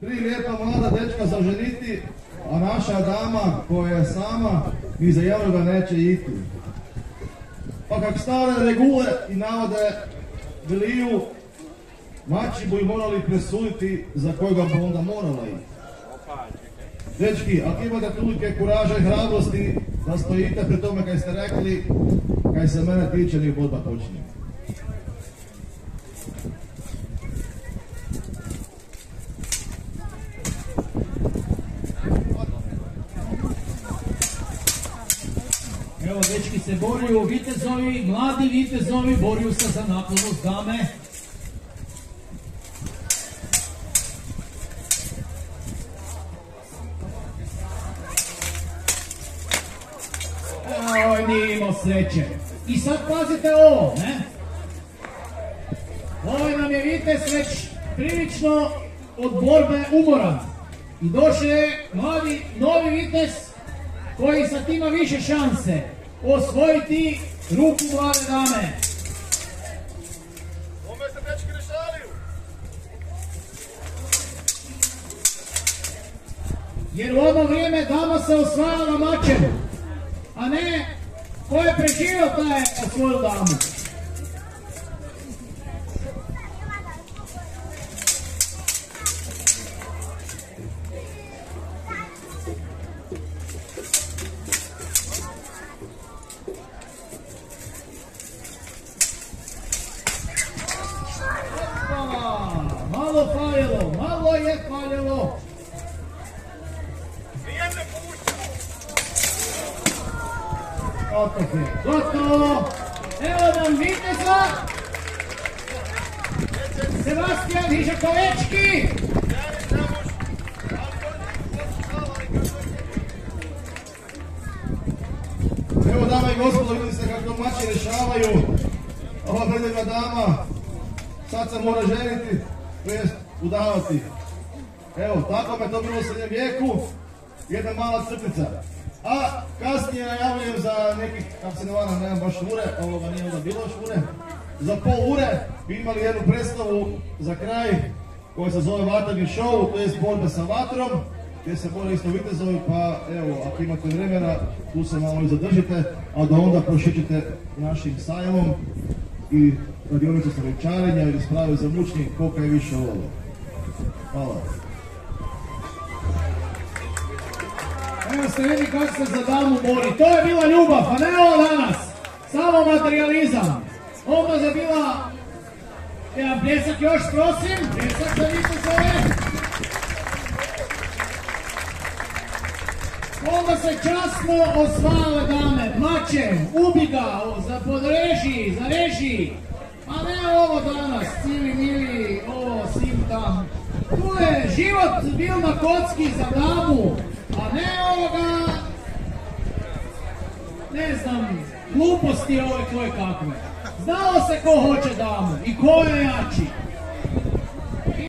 Tri lijepa mlada dečka za ženiti, a naša dama koja je sama ni za jednoga neće iti. Pa kak stare regule i navode veliju, mači bi morali presuditi za kojega bi onda morala iti. Dečki, ako imate tolike kuraže i hrabrosti da stojite pri tome kaj ste rekli, kaj se mene tiče, ni borba počinje. Evo, dečki se boriju, vitezovi, mladi vitezovi, boriju se za naklonost dame. Oj, nije imao sreće. I sad pazite ovo, ne? Ovaj nam je vitez već prilično od borbe umoran. I došao je mladi, novi vitez koji sad ima više šanse osvojiti ruku mlade dame. Jer u ono vrijeme dama se osvajala mačem, a ne ko je preživio taj je osvojio damu. Malo faljelo, malo je pušta. Gotovo. Evo nam viteza. Sebastian Hižakovečki. Evo dame i gospodo, vidjeli ste kako domaći rješavaju. Ova predivna dama sad se mora ženiti, jest udavati. Evo, tako me to bilo u srednjem vijeku, jedna mala crtica. A kasnije najavljujem za nekih, kako se ne varam, nemam baš ure, ovoga nije onda bilo ure. Za pol ure bi imali jednu predstavu za kraj koja se zove Vatrni show, to jest borbe sa vatrom, gdje se bore isto vitezovi, pa evo, ako imate vremena, tu se malo i zadržite, a da onda prošećete našim sajmom i radionicu savječarenja ili sprave za mučnik, koliko je više ovo. Hvala. Evo ste vidi kako se za damu bori. To je bila ljubav, a ne ovo danas. Samo materializam. Ovo je bila... Jedan pljesak još, prosim. Pljesak za vitezove. Onda se časno osvale dame, mačem, ubi ga, za podreži, za reži. A ne ovo danas, cili mili, ovo, sim tam. Tu je život bil na kocki za damu, a ne ovoga, ne znam, gluposti ove koje kakve. Znalo se ko hoće damu i ko je jači.